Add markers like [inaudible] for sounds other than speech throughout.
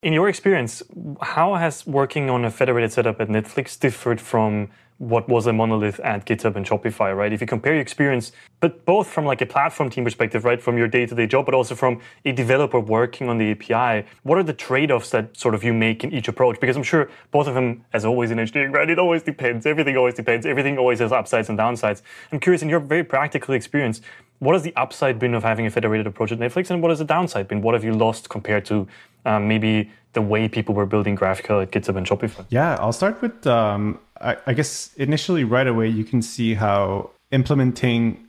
In your experience, how has working on a federated setup at Netflix differed from what was a monolith at GitHub and Shopify, right? If you compare your experience, but both from like a platform team perspective, right, from your day-to-day job, but also from a developer working on the API, what are the trade-offs that sort of you make in each approach? Because I'm sure both of them, as always in engineering, right, it always depends. Everything always depends. Everything always has upsides and downsides. I'm curious, in your very practical experience, what has the upside been of having a federated approach at Netflix, and what has the downside been? What have you lost compared to um, maybe the way people were building GraphQL at GitHub and Shopify? Yeah, I'll start with, um, I, I guess, initially right away, you can see how implementing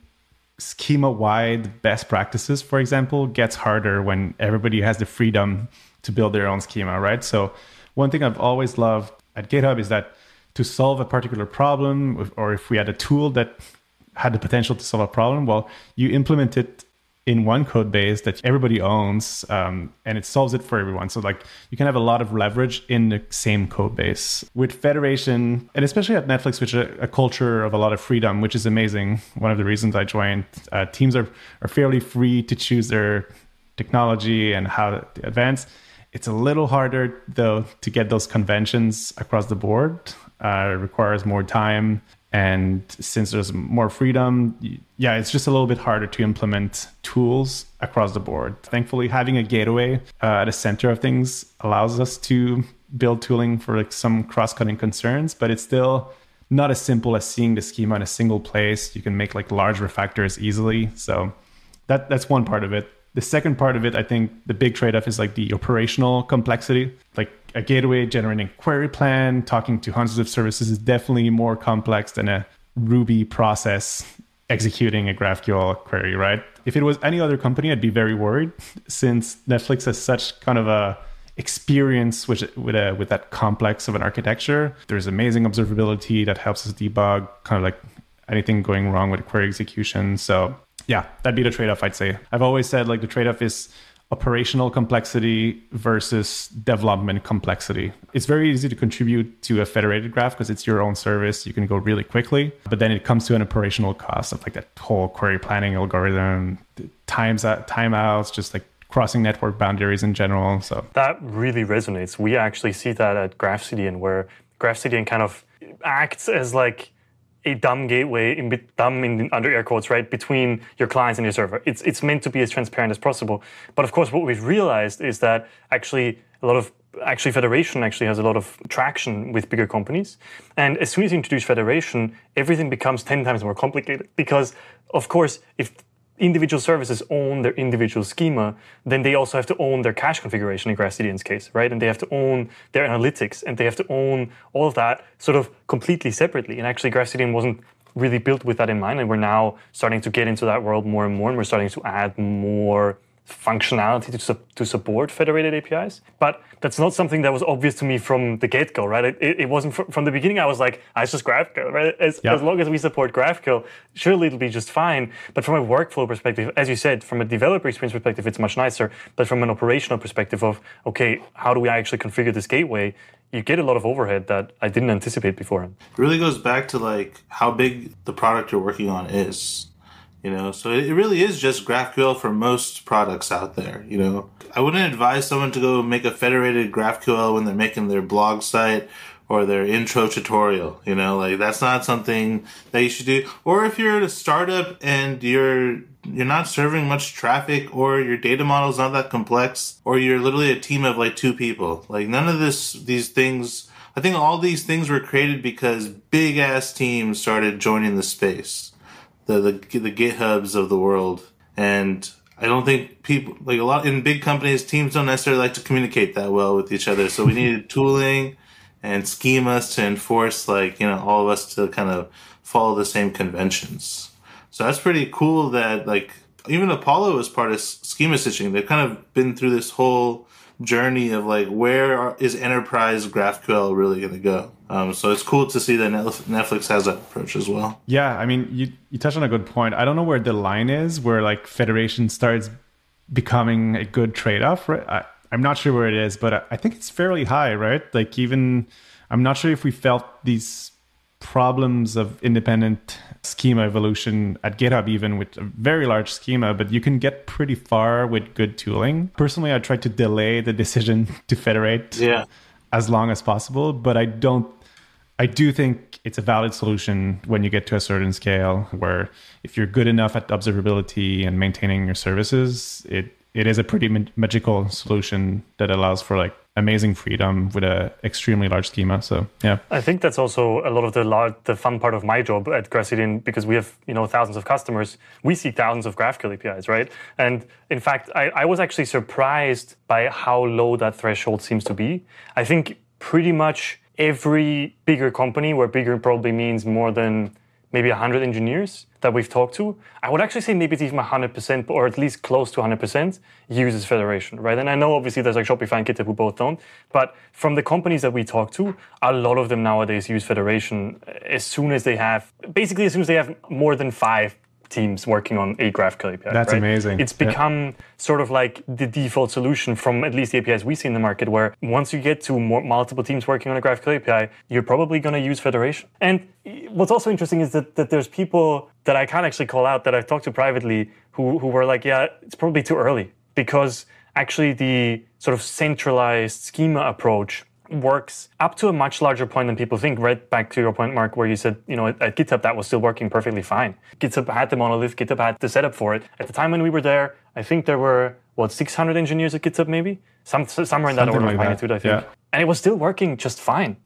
schema wide best practices, for example, gets harder when everybody has the freedom to build their own schema, right? So, one thing I've always loved at GitHub is that to solve a particular problem, or if we had a tool that had the potential to solve a problem, well, you implement it in one code base that everybody owns um, and it solves it for everyone. So like you can have a lot of leverage in the same code base. With Federation, and especially at Netflix, which is a, a culture of a lot of freedom, which is amazing. One of the reasons I joined, uh, teams are, are fairly free to choose their technology and how to advance. It's a little harder though to get those conventions across the board. Uh, it requires more time and since there's more freedom, yeah, it's just a little bit harder to implement tools across the board. Thankfully, having a gateway uh, at the center of things allows us to build tooling for like some cross-cutting concerns, but it's still not as simple as seeing the schema in a single place. You can make like large refactors easily. So that that's one part of it. The second part of it, I think the big trade-off is like the operational complexity. Like a gateway generating query plan, talking to hundreds of services is definitely more complex than a Ruby process executing a GraphQL query, right? If it was any other company, I'd be very worried since Netflix has such kind of a experience with with a with that complex of an architecture. There's amazing observability that helps us debug kind of like anything going wrong with query execution. So yeah, that'd be the trade-off I'd say. I've always said like the trade-off is operational complexity versus development complexity. It's very easy to contribute to a federated graph because it's your own service. You can go really quickly, but then it comes to an operational cost of like that whole query planning algorithm, times out, timeouts, just like crossing network boundaries in general. So that really resonates. We actually see that at GraphCDN where GraphCDN kind of acts as like a dumb gateway, in dumb in, under air quotes, right, between your clients and your server. It's it's meant to be as transparent as possible. But of course, what we've realized is that actually a lot of actually federation actually has a lot of traction with bigger companies. And as soon as you introduce federation, everything becomes ten times more complicated because, of course, if individual services own their individual schema, then they also have to own their cache configuration in GraphCDN's case, right? And they have to own their analytics and they have to own all of that sort of completely separately. And actually, GraphCDN wasn't really built with that in mind. And we're now starting to get into that world more and more. And we're starting to add more functionality to, su- to support federated APIs. But that's not something that was obvious to me from the get go, right? It, it, it wasn't fr- from the beginning. I was like, ah, it's just GraphQL, right? As, yeah. as long as we support GraphQL, surely it'll be just fine. But from a workflow perspective, as you said, from a developer experience perspective, it's much nicer. But from an operational perspective of, okay, how do we actually configure this gateway? you get a lot of overhead that I didn't anticipate before. It really goes back to like how big the product you're working on is. You know, so it really is just GraphQL for most products out there. You know, I wouldn't advise someone to go make a federated GraphQL when they're making their blog site or their intro tutorial. You know, like that's not something that you should do. Or if you're at a startup and you're you're not serving much traffic or your data model is not that complex or you're literally a team of like two people. Like none of this these things I think all these things were created because big ass teams started joining the space the the, the GitHubs of the world, and I don't think people like a lot in big companies teams don't necessarily like to communicate that well with each other. So we needed [laughs] tooling and schemas to enforce like you know all of us to kind of follow the same conventions. So that's pretty cool that like even Apollo is part of schema stitching. They've kind of been through this whole journey of like where is enterprise GraphQL really going to go. Um, so it's cool to see that Netflix has that approach as well. Yeah, I mean, you you touched on a good point. I don't know where the line is where like federation starts becoming a good trade off. Right? I, I'm not sure where it is, but I think it's fairly high, right? Like even I'm not sure if we felt these problems of independent schema evolution at GitHub, even with a very large schema, but you can get pretty far with good tooling. Personally, I try to delay the decision [laughs] to federate Yeah. as long as possible, but I don't I do think it's a valid solution when you get to a certain scale where if you're good enough at observability and maintaining your services, it it is a pretty ma- magical solution that allows for like amazing freedom with a extremely large schema. So yeah, I think that's also a lot of the lar- the fun part of my job at GraphCDN because we have you know thousands of customers. We see thousands of GraphQL APIs, right? And in fact, I, I was actually surprised by how low that threshold seems to be. I think pretty much every bigger company, where bigger probably means more than maybe 100 engineers that we've talked to, I would actually say maybe it's even 100% or at least close to 100% uses Federation, right? And I know obviously there's like Shopify and GitHub who both don't, but from the companies that we talk to, a lot of them nowadays use Federation eh, as soon as they have, basically as soon as they have more than five teams working on a GraphQL API. That's right? amazing. It's Yeah. become sort of like the default solution from at least the APIs we see in the market, where once you get to more, multiple teams working on a GraphQL API, you're probably going to use Federation. And what's also interesting is that, that there's people that I can't actually call out that I've talked to privately who, who were like, yeah, it's probably too early because actually the sort of centralized schema approach works up to a much larger point than people think. Right back to your point, Marc, where you said, you know, at, at GitHub that was still working perfectly fine. GitHub had the monolith, GitHub had the setup for it. At the time when we were there, I think there were what 600 engineers at GitHub, maybe some somewhere in that Something order of that, magnitude, I think. yeah. And it was still working just fine.